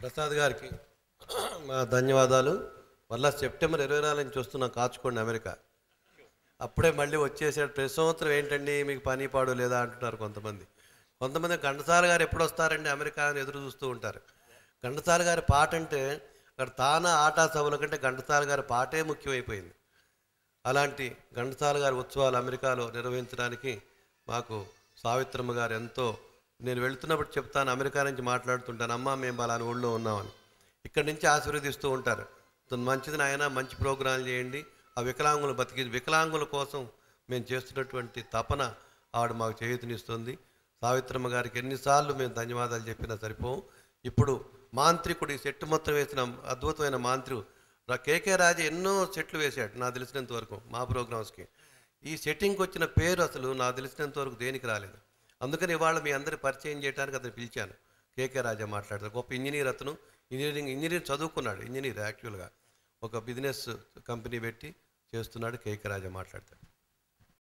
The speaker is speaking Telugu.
ప్రసాద్ గారికి మా ధన్యవాదాలు. మళ్ళీ సెప్టెంబర్ ఇరవై నాలుగు నుంచి వస్తున్నాం కాచుకోండి అమెరికా. అప్పుడే మళ్ళీ వచ్చేసాడు ప్రతి సంవత్సరం ఏంటండి మీకు పని పాడు లేదా అంటున్నారు కొంతమంది. కొంతమంది ఘంటసాల గారు ఎప్పుడు వస్తారండి అమెరికా అని ఎదురు చూస్తూ ఉంటారు. ఘంటసాల గారి పాట అంటే అక్కడ తానా ఆటా సభల కంటే ఘంటసాల గారి పాటే ముఖ్యమైపోయింది. అలాంటి ఘంటసాల గారి ఉత్సవాలు అమెరికాలో నిర్వహించడానికి మాకు సావిత్రమ్మ గారు ఎంతో నేను వెళ్తున్నప్పుడు చెప్తాను అమెరికా నుంచి మాట్లాడుతుంటాను అమ్మ మేము బలాని ఊళ్ళో ఉన్నామని. ఇక్కడి నుంచి ఆశీర్వదిస్తూ ఉంటారు. మంచిది నాయన మంచి ప్రోగ్రాం చేయండి. ఆ వికలాంగులు బతికి వికలాంగుల కోసం మేము చేస్తున్నటువంటి తపన ఆవిడ మాకు చేయూతనిస్తుంది. సావిత్రమ్మ గారికి ఎన్నిసార్లు మేము ధన్యవాదాలు చెప్పినా సరిపోం ఇప్పుడు మాంత్రికుడు ఈ సెట్టు మొత్తం వేసిన అద్భుతమైన మాంత్రి కేకే రాజు ఎన్నో సెట్లు వేశాడు నాకు తెలిసినంత వరకు మా ప్రోగ్రామ్స్కి. ఈ సెట్టింగ్కి వచ్చిన పేరు అసలు నాకు తెలిసినంత వరకు దేనికి రాలేదు. అందుకని ఇవాళ మీ అందరి పరిచయం చేయడానికి అతను పిలిచాను. కేకే రాజా మాట్లాడతారు గొప్ప ఇంజనీర్ అతను. ఇంజనీరింగ్ ఇంజనీర్ చదువుకున్నాడు ఇంజనీర్ యాక్చువల్గా. ఒక బిజినెస్ కంపెనీ పెట్టి చేస్తున్నాడు కేకే రాజా మాట్లాడతాడు.